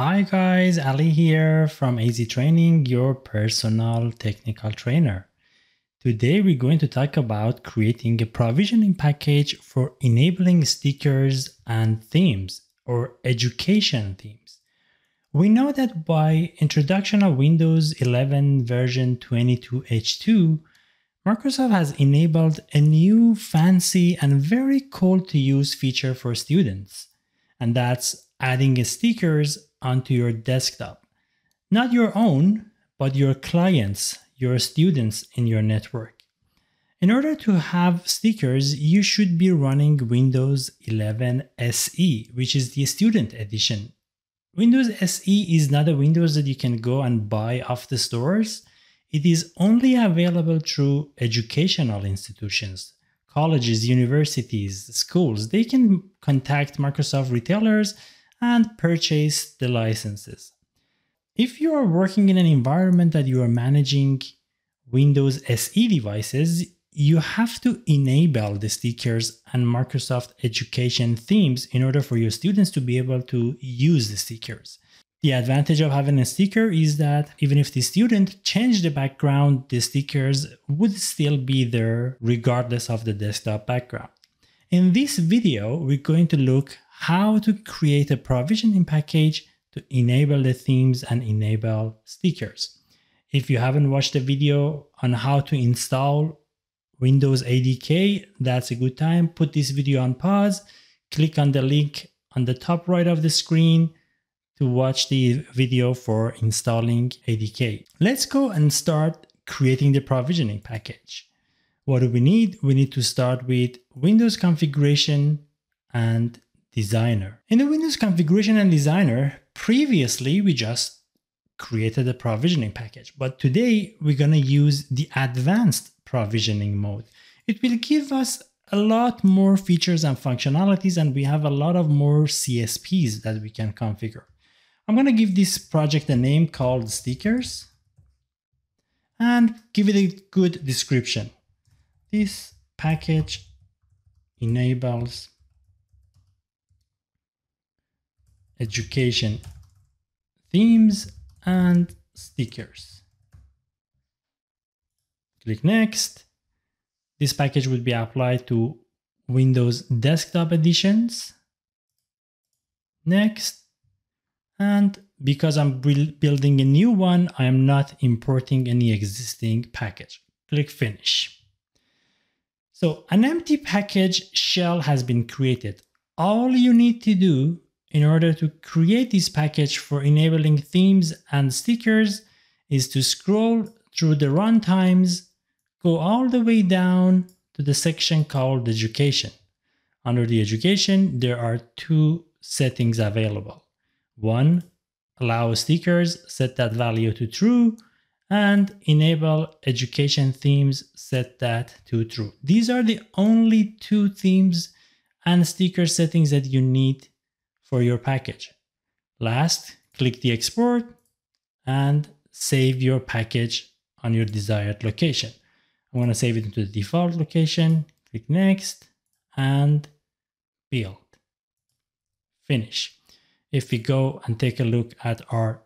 Hi guys, Ali here from AZ Training, your personal technical trainer. Today we're going to talk about creating a provisioning package for enabling stickers and themes or education themes. We know that by introduction of Windows 11 version 22H2, Microsoft has enabled a new fancy and very cool to use feature for students, and that's adding stickers onto your desktop. Not your own, but your clients, your students in your network. In order to have stickers, you should be running Windows 11 SE, which is the student edition. Windows SE is not a Windows that you can go and buy off the stores. It is only available through educational institutions, colleges, universities, schools. They can contact Microsoft retailers and purchase the licenses. If you are working in an environment that you are managing Windows SE devices, you have to enable the stickers and Microsoft Education themes in order for your students to be able to use the stickers. The advantage of having a sticker is that even if the student changed the background, the stickers would still be there regardless of the desktop background. In this video, we're going to look how to create a provisioning package to enable the themes and enable stickers. If you haven't watched the video on how to install Windows ADK, that's a good time. Put this video on pause, click on the link on the top right of the screen to watch the video for installing ADK. Let's go and start creating the provisioning package. What do we need? We need to start with Windows configuration and Designer. In the Windows Configuration and Designer, previously we just created a provisioning package, but today we're going to use the advanced provisioning mode. It will give us a lot more features and functionalities and we have a lot of more CSPs that we can configure. I'm going to give this project a name called stickers and give it a good description. This package enables education themes and stickers. Click next. This package would be applied to Windows desktop editions. Next. And because I'm building a new one, I am not importing any existing package. Click finish. So an empty package shell has been created. All you need to do in order to create this package for enabling themes and stickers is to scroll through the runtimes, go all the way down to the section called education. Under the education, there are two settings available. One, allow stickers, set that value to true, and enable education themes, set that to true. These are the only two themes and sticker settings that you need for your package. Last, click the export and save your package on your desired location. I'm gonna save it into the default location, click next and build. Finish. If we go and take a look at our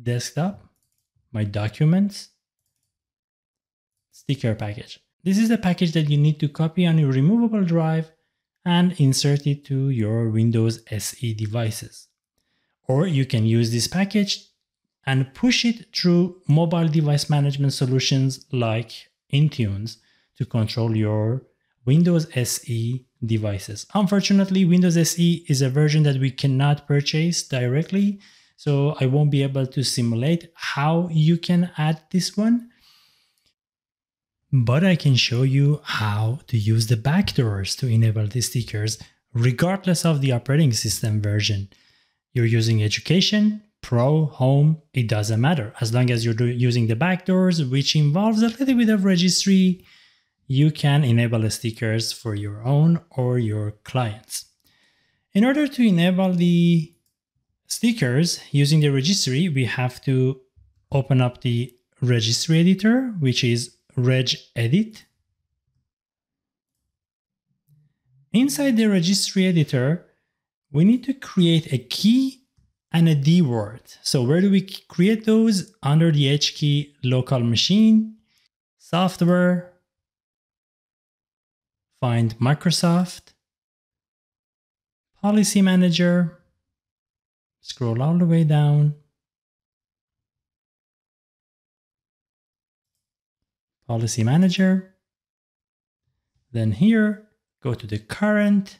desktop, my documents, sticker package. This is the package that you need to copy on your removable drive and insert it to your Windows SE devices. Or you can use this package and push it through mobile device management solutions like Intunes to control your Windows SE devices. Unfortunately, Windows SE is a version that we cannot purchase directly, so I won't be able to simulate how you can add this one but I can show you how to use the backdoors to enable the stickers regardless of the operating system version. You're using education, pro, home, it doesn't matter. As long as you're using the backdoors, which involves a little bit of registry, you can enable the stickers for your own or your clients. In order to enable the stickers using the registry, we have to open up the registry editor, which is regedit. Inside the registry editor, we need to create a key and a D word. So where do we create those? Under the H key local machine, software, find Microsoft, policy manager, scroll all the way down, policy manager, then here, go to the current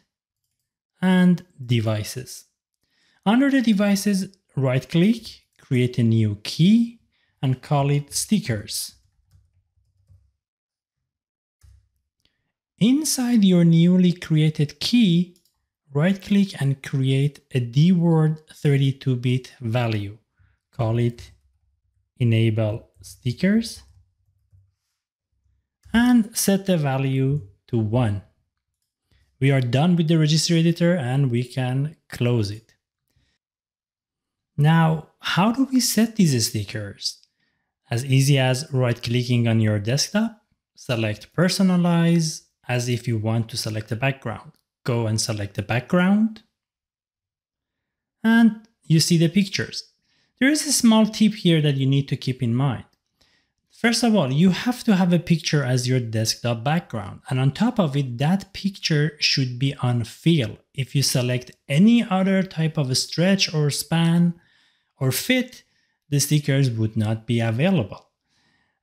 and devices. Under the devices, right click, create a new key and call it stickers. Inside your newly created key, right click and create a DWORD 32-bit value. Call it enable stickers and set the value to 1. We are done with the registry editor and we can close it. Now, how do we set these stickers? As easy as right clicking on your desktop, select personalize as if you want to select a background. Go and select the background and you see the pictures. There is a small tip here that you need to keep in mind. First of all, you have to have a picture as your desktop background. And on top of it, that picture should be on fill. If you select any other type of stretch or span or fit, the stickers would not be available.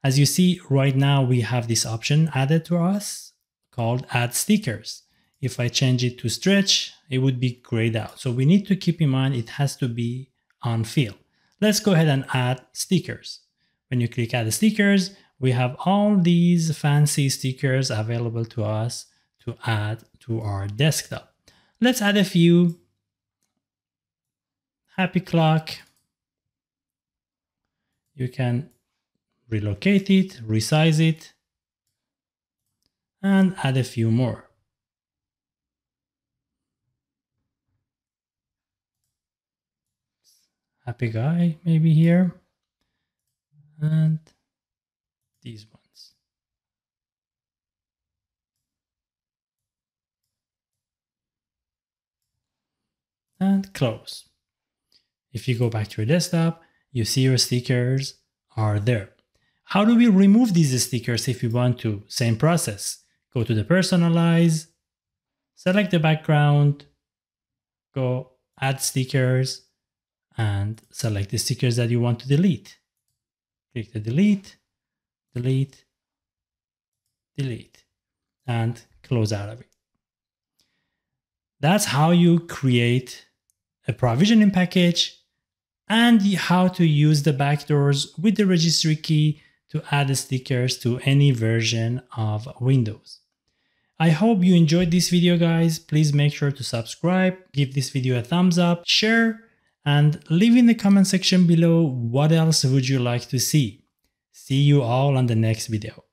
As you see right now, we have this option added to us called add stickers. If I change it to stretch, it would be grayed out. So we need to keep in mind it has to be on fill. Let's go ahead and add stickers. When you click add stickers, we have all these fancy stickers available to us to add to our desktop. Let's add a few. Happy clock. You can relocate it, resize it, and add a few more. Happy guy maybe here and these ones. And close. If you go back to your desktop, you see your stickers are there. How do we remove these stickers if we want to? Same process. Go to the personalize, select the background, go add stickers, and select the stickers that you want to delete click the delete, delete, delete, and close out of it. That's how you create a provisioning package and how to use the backdoors with the registry key to add the stickers to any version of Windows. I hope you enjoyed this video guys. Please make sure to subscribe, give this video a thumbs up, share, and leave in the comment section below what else would you like to see. See you all on the next video.